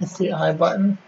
It's the I button.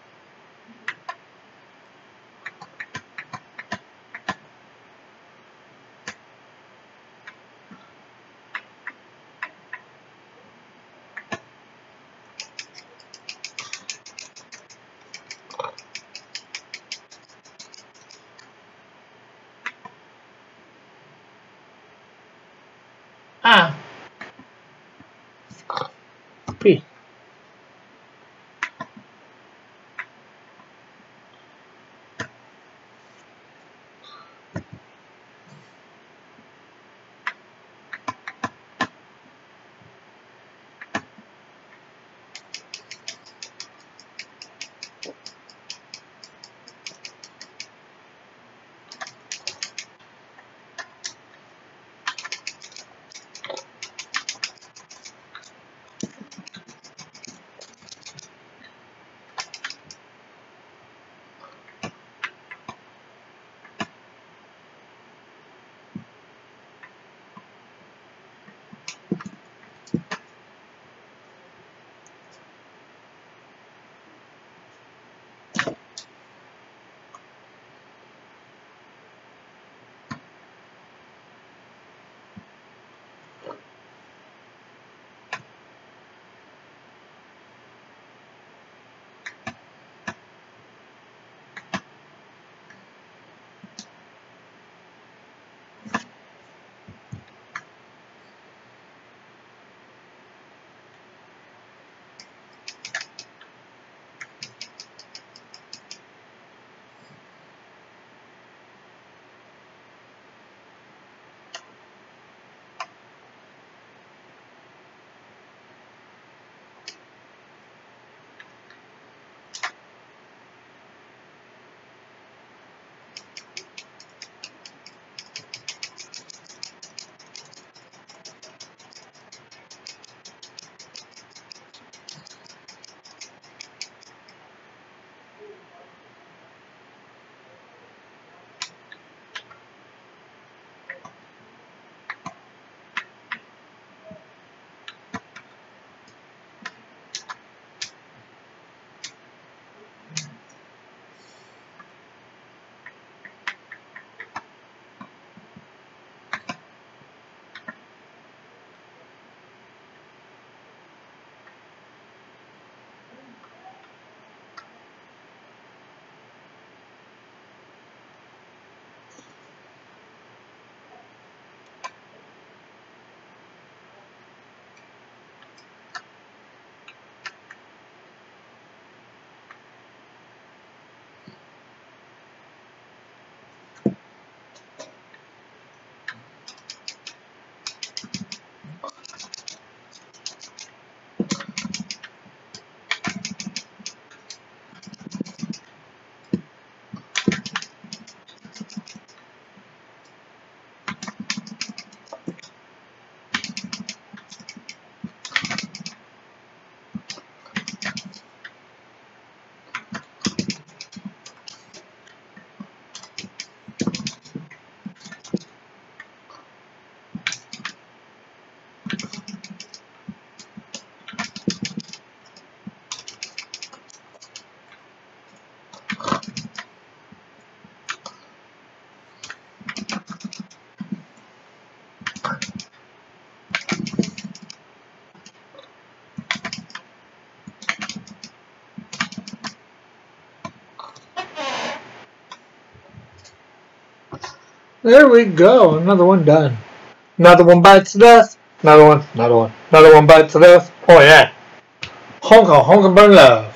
There we go. Another one done. Another one bites the dust. Another one. Another one. Another one bites the dust. Oh yeah. Honk on honk and burn love.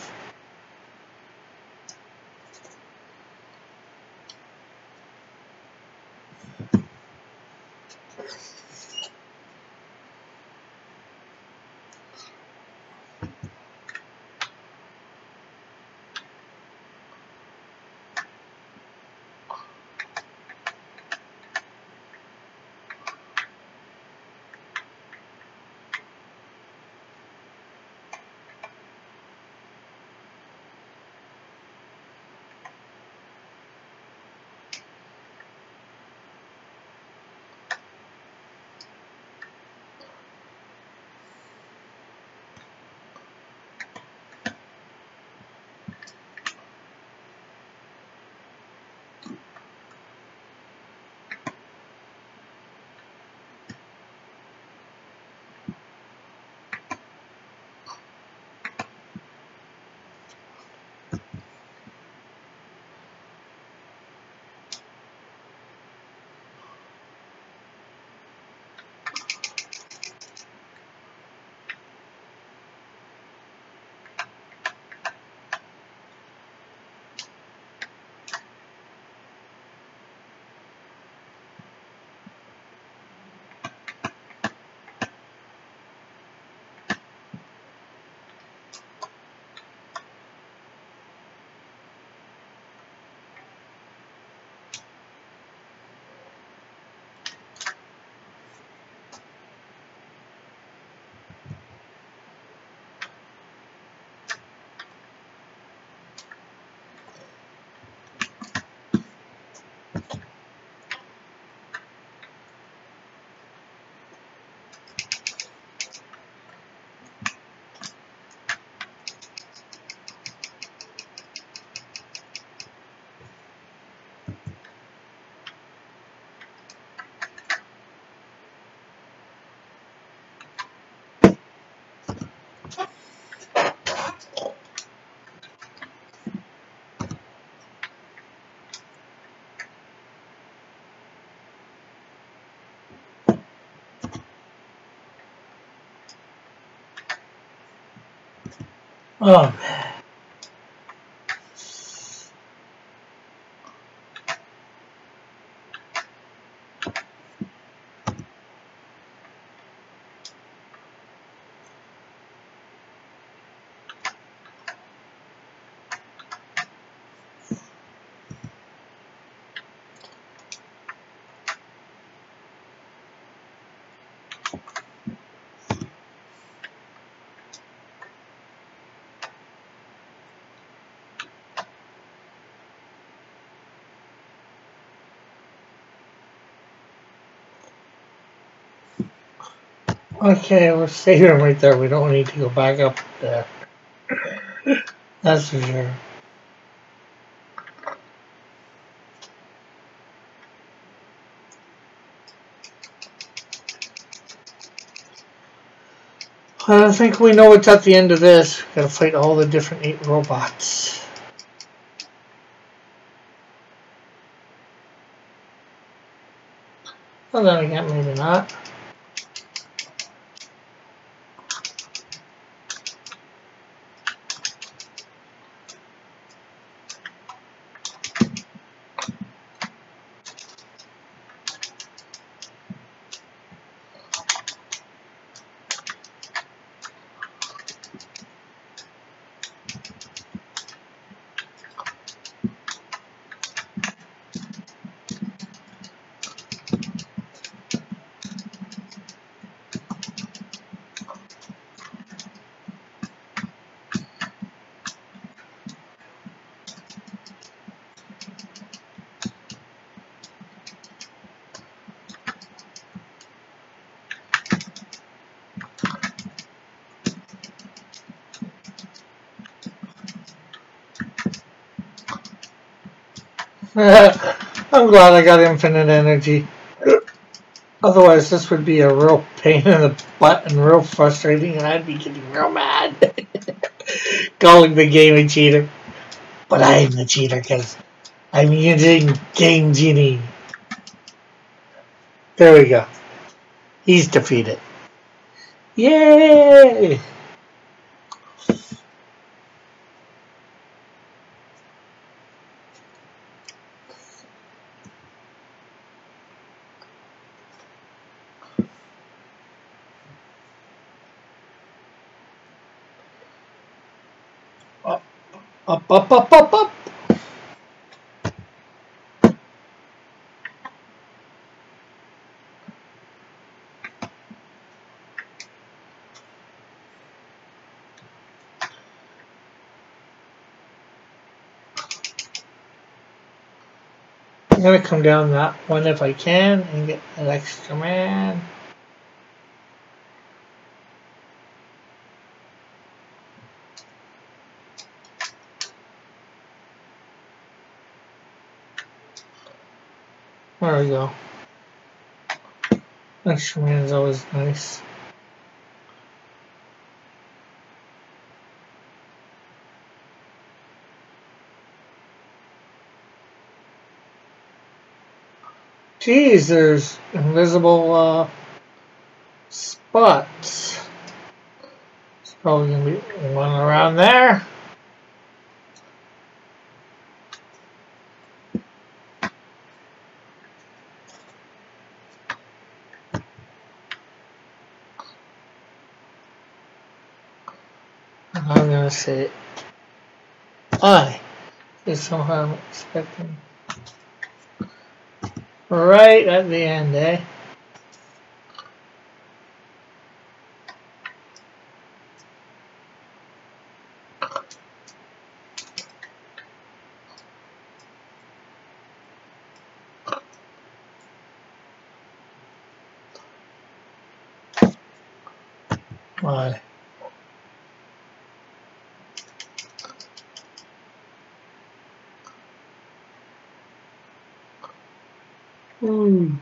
Oh Okay, we're saving right there. We don't need to go back up there. That's for sure. I think we know what's at the end of this. We've gotta fight all the different eight robots. Well, then again, maybe not. I'm glad I got infinite energy. Otherwise, this would be a real pain in the butt and real frustrating, and I'd be getting real mad. Calling the game a cheater. But I am the cheater because I'm using Game Genie. There we go. He's defeated. Yay! Up, up, up, up. I'm gonna come down that one if I can and get an extra man. We go. Extra man is always nice. Geez, there's invisible uh, spots. It's probably gonna be one around there. Say I is somehow expecting right at the end, eh? Why? Hmm.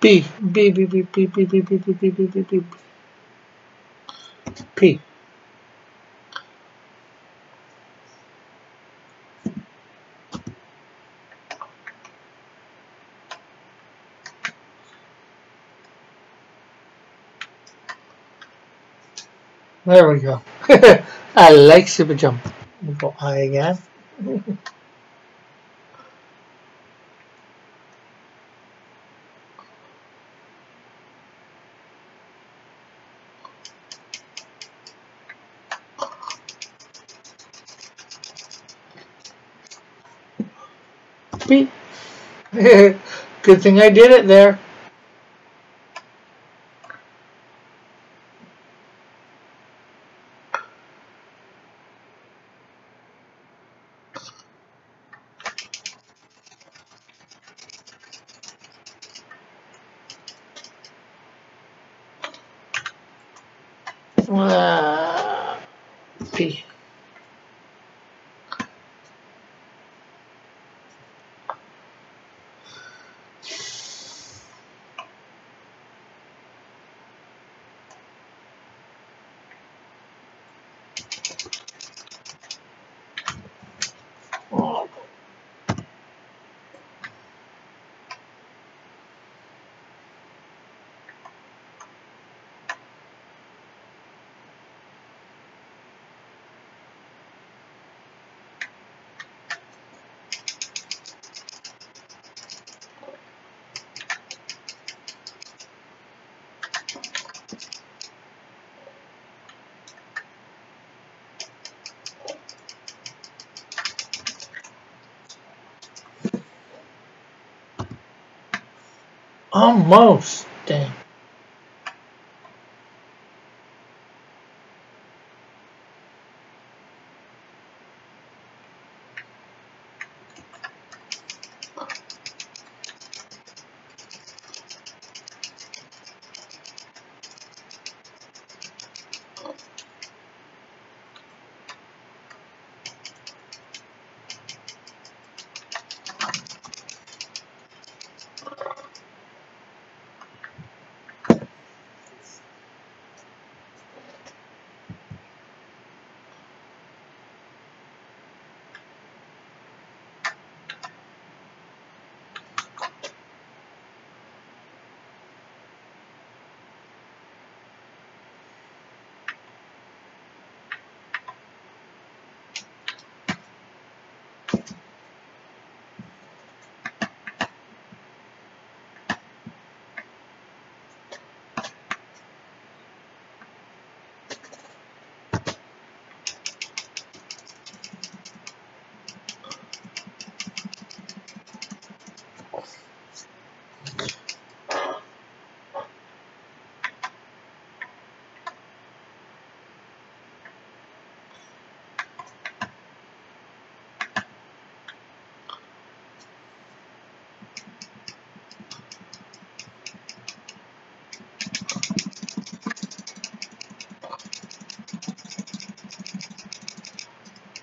B, B, B, B, B, B, B, B, B, B, B, B, B. P. There we go. I like super jump. We'll go I again. Good thing I did it there. Uh, P. Oh, Almost.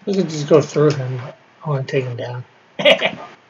We could just go through him, I want to take him down.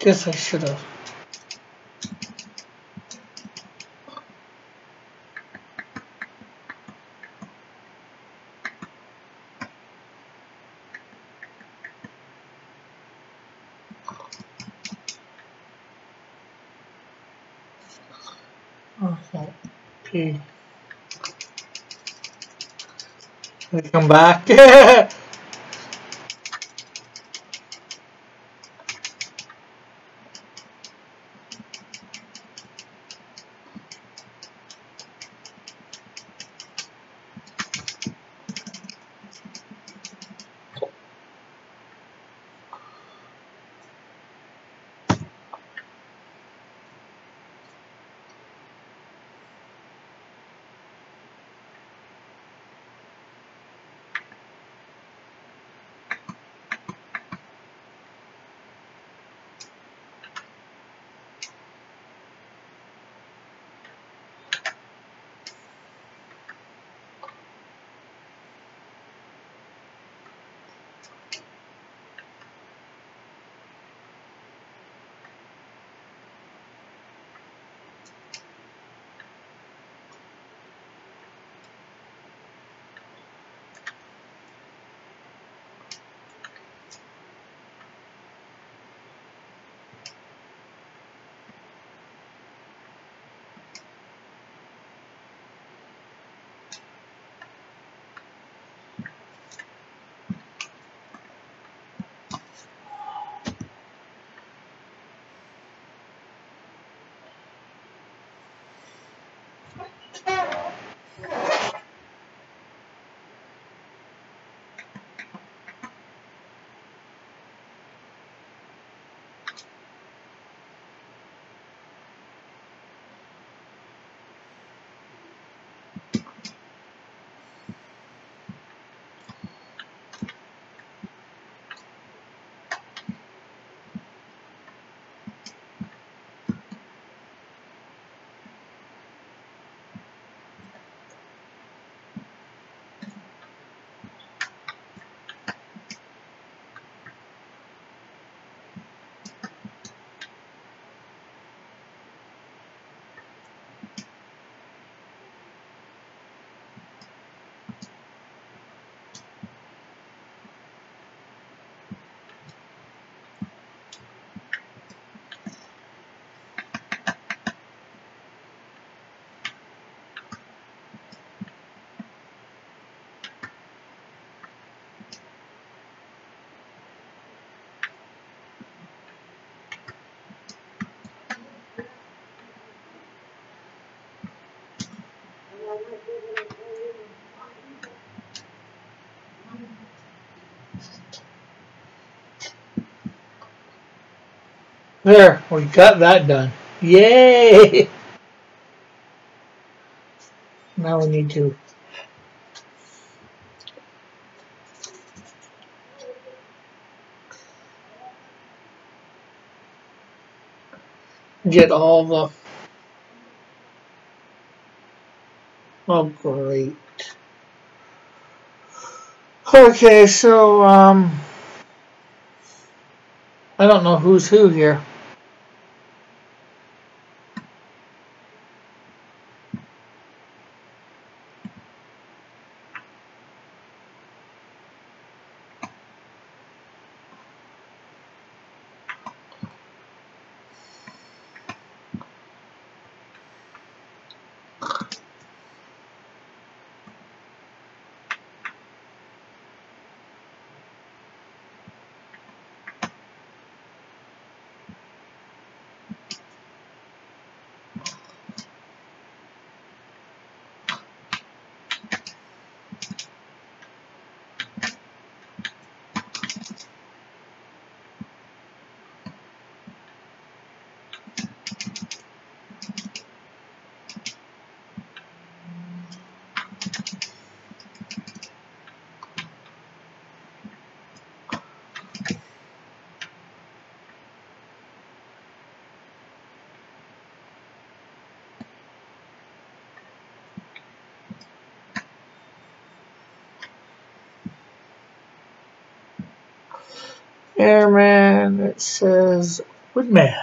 Guess I should have. Okay. P. Back. Yeah. There, we got that done. Yay! Now we need to get all the oh great okay so um I don't know who's who here Airman, it says Woodman.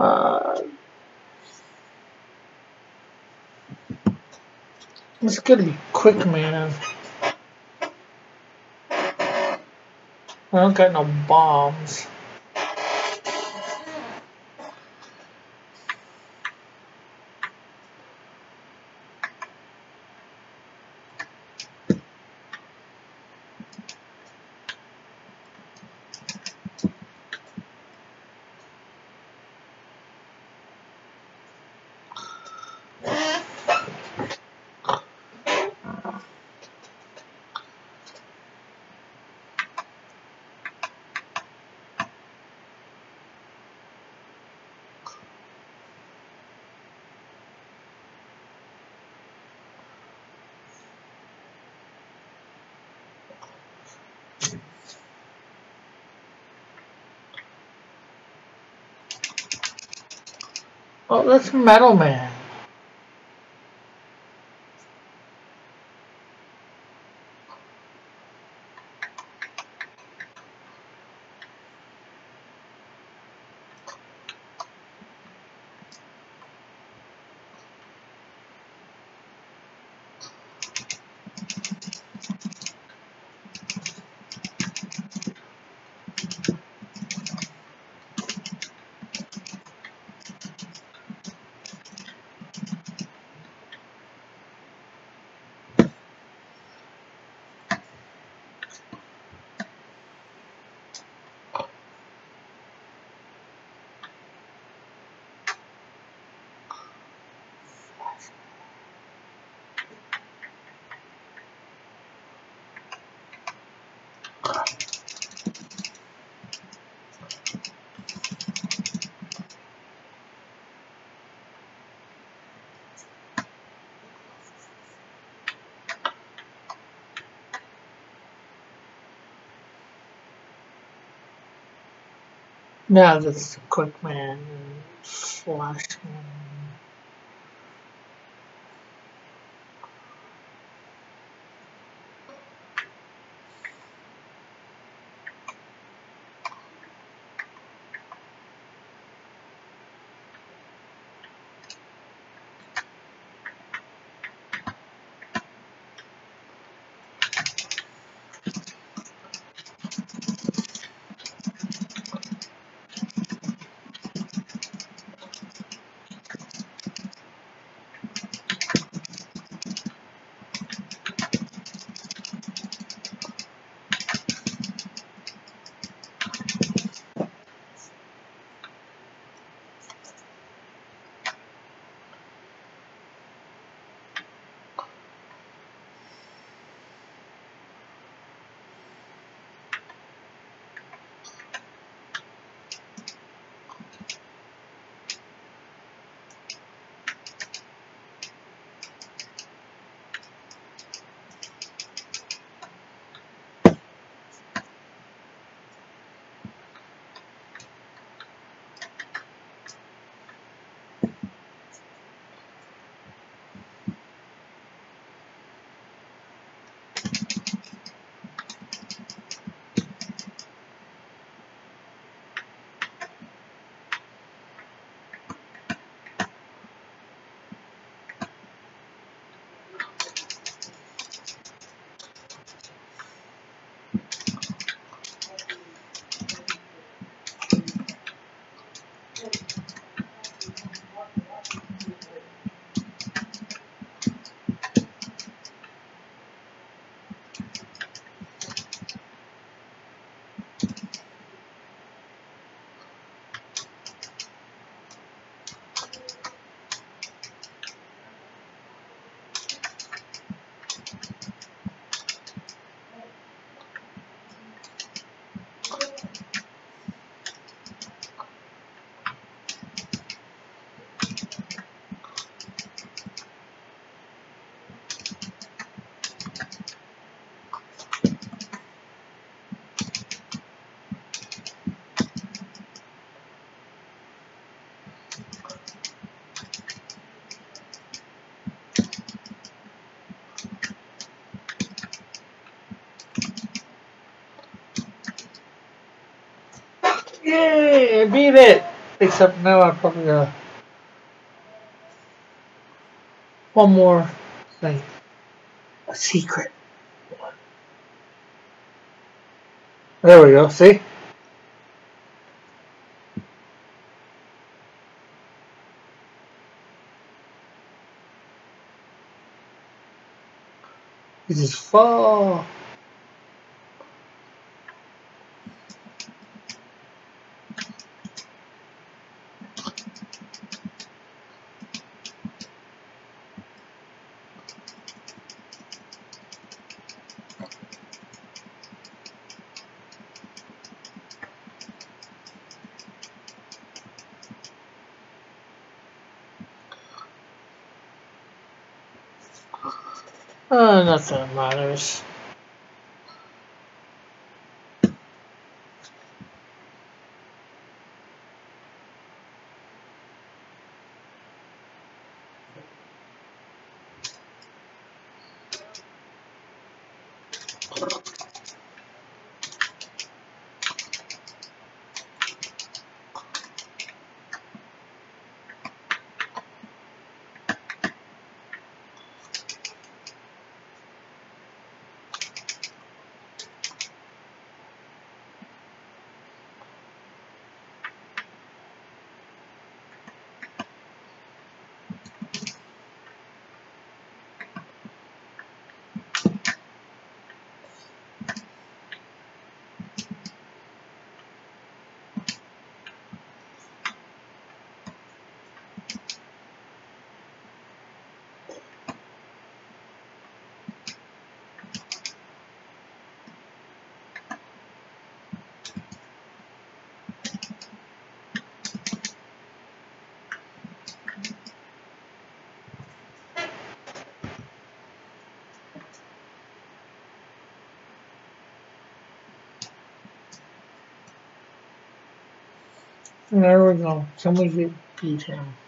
Uh, it's gonna be quick, man. I don't got no bombs. Oh, that's Metal Man. Now that's Quick Man and Flash Man. Beat it! Except now I probably got one more thing. A secret. There we go, see? It is far. Uh, nothing matters. There we go. Somebody beat him.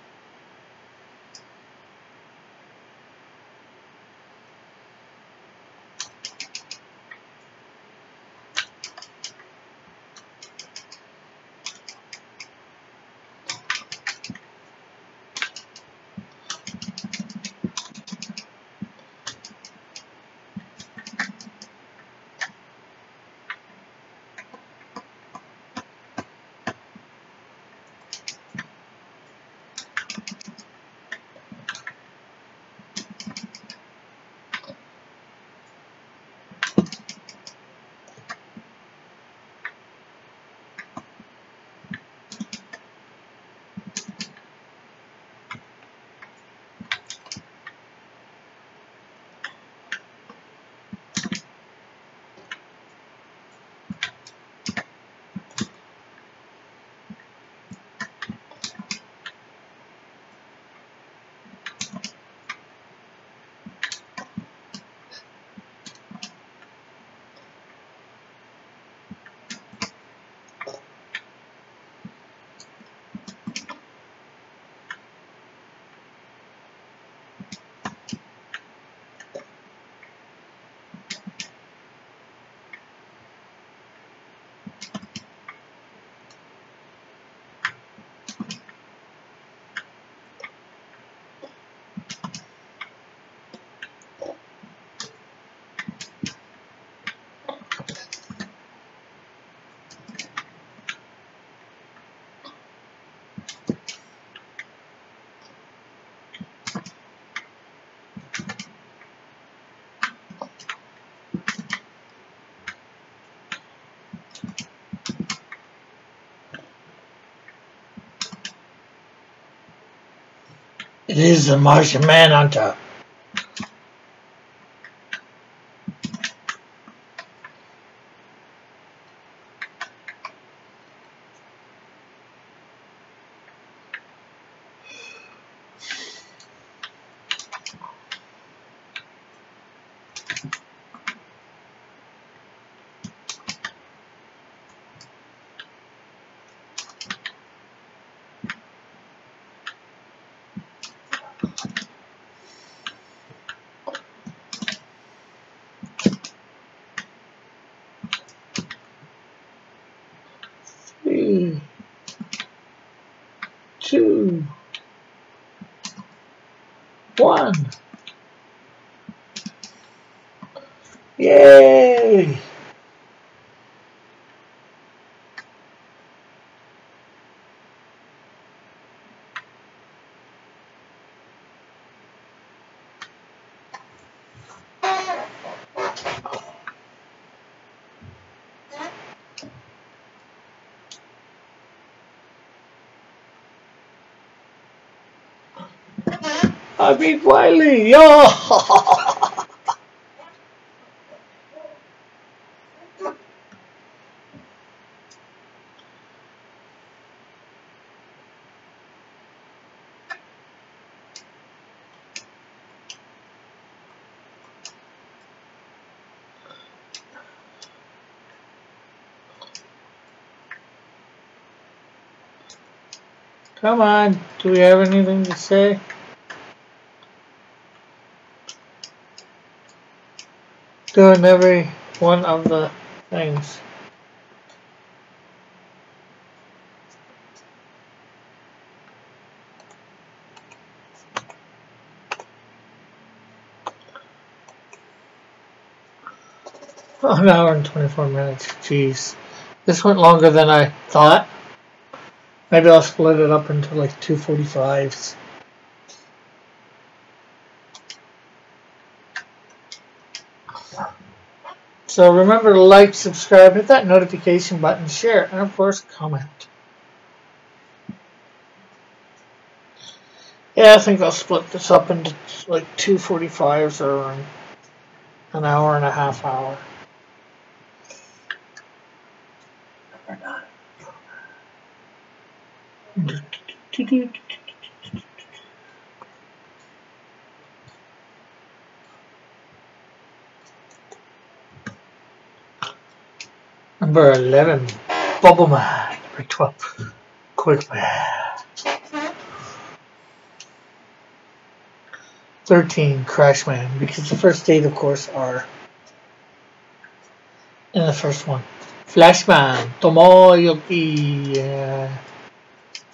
It is the Martian Manhunter. I beat Wily, yo! Come on, do we have anything to say? Doing every one of the things. An hour and 24 minutes. Jeez. This went longer than I thought. Maybe I'll split it up into like 245s. So remember to like, subscribe, hit that notification button, share, and of course comment. Yeah, I think I'll split this up into like 245s or an hour and a half hour. Number 11, Bubble Man. Number 12, Quick Man. 13, Crash Man, because the first eight, of course, are in the first one. Flashman, Tomoyoki, uh,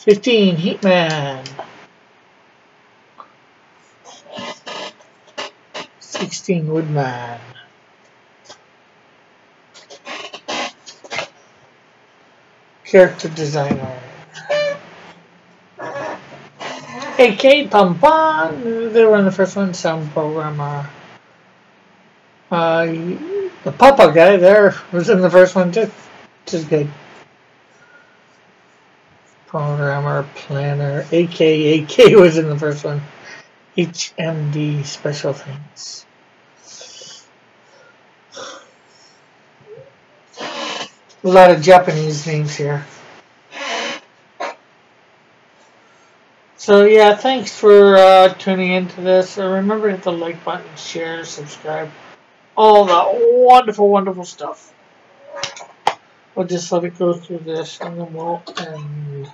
15, Heatman. 16, Woodman. Character designer. AK Pampan, they were in the first one, sound programmer. Uh, the Papa guy there was in the first one too, is good programmer, planner, AK, AK was in the first one. HMD, special things. A lot of Japanese names here. So yeah, thanks for uh, tuning into this. Uh, remember to hit the like button, share, subscribe, all that wonderful, wonderful stuff. We'll just let it go through this and then we'll end.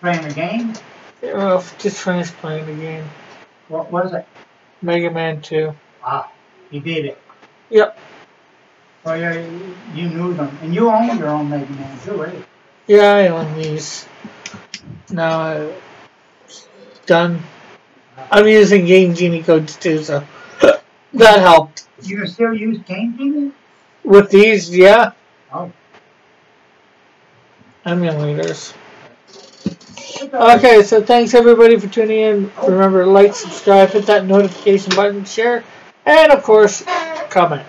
Playing the game? Yeah, well, just finished playing the game. What was it? Mega Man 2. Ah, you did it. Yep. Well, you, you knew them. And you own your own Mega Man too, right? Yeah, I own these. Now, uh, done. I'm using Game Genie codes too, so that helped. You can still use Game Genie? With these, yeah. Oh. Emulators. Okay, so thanks everybody for tuning in. Remember like, subscribe, hit that notification button, share, and of course, comment.